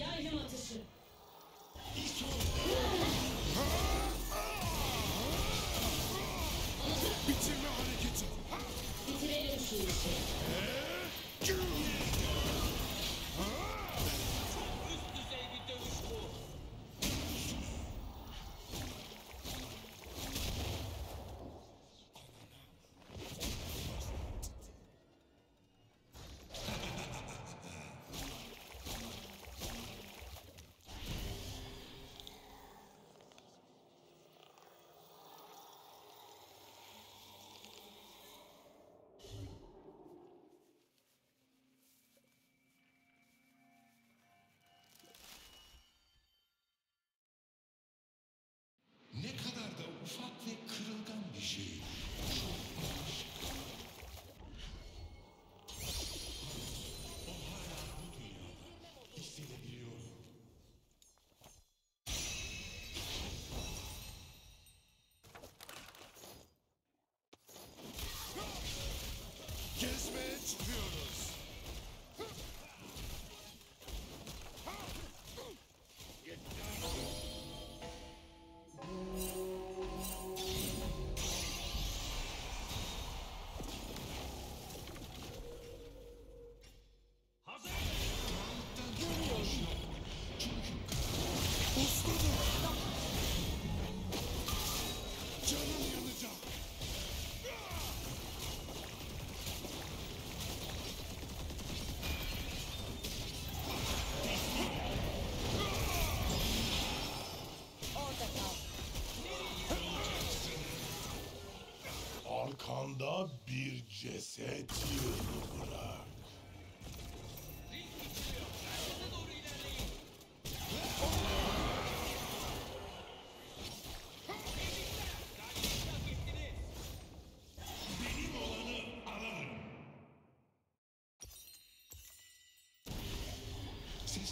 Yeah, I know.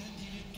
Stand you.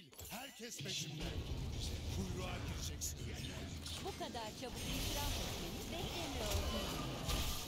değil, herkes peşimde. Kuyruğa gireceksiniz. Bu kadar çabuk itiraf etmeni beklemiyordum.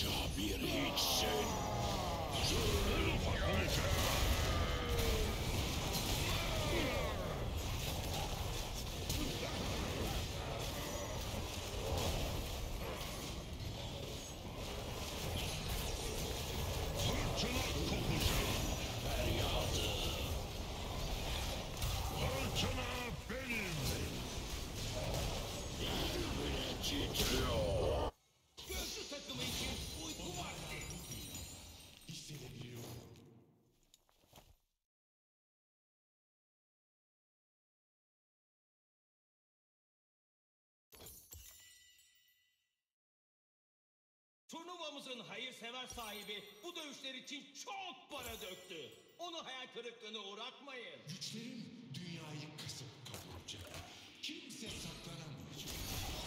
Tabir hiç sen. Zırhını fark edecekler. Truva'mızın hayırsever sahibi bu dövüşler için çok para döktü. Onu hayal kırıklığına uğratmayın. Güçlerim dünyayı kasıp kavuracak. Kimse saklanamayacak.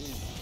easy.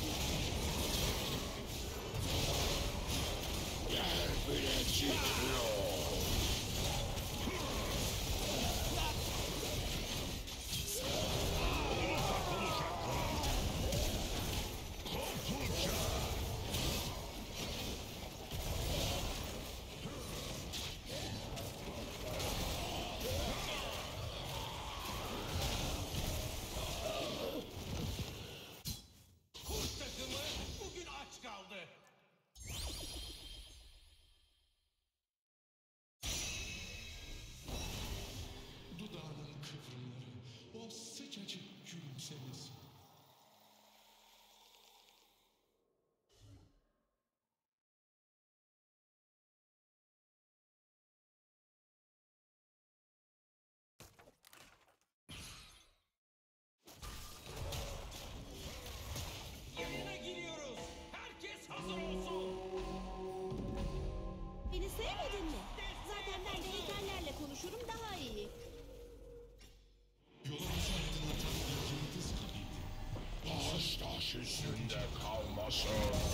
and call myself